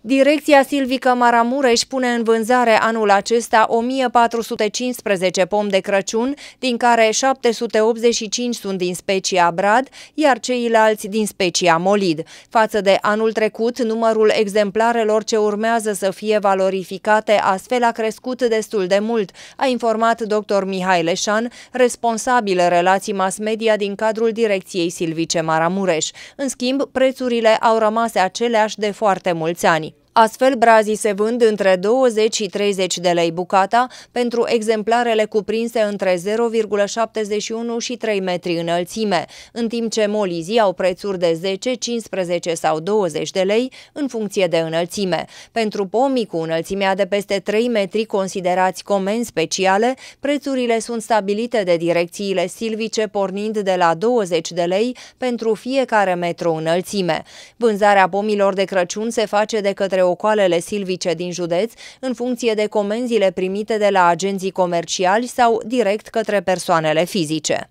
Direcția silvică Maramureș pune în vânzare anul acesta 1415 pom de Crăciun, din care 785 sunt din specia brad, iar ceilalți din specia molid. Față de anul trecut, numărul exemplarelor ce urmează să fie valorificate astfel a crescut destul de mult, a informat dr. Mihai Leșan, responsabil relații mass media din cadrul Direcției Silvice Maramureș. În schimb, prețurile au rămas aceleași de foarte mulți ani. Astfel, brazii se vând între 20 și 30 de lei bucata pentru exemplarele cuprinse între 0,71 și 3 metri înălțime, în timp ce molizii au prețuri de 10, 15 sau 20 de lei în funcție de înălțime. Pentru pomii cu înălțimea de peste 3 metri considerați comenzi speciale, prețurile sunt stabilite de direcțiile silvice pornind de la 20 de lei pentru fiecare metru înălțime. Vânzarea pomilor de Crăciun se face de către ocoalele silvice din județ în funcție de comenzile primite de la agenții comerciali sau direct către persoanele fizice.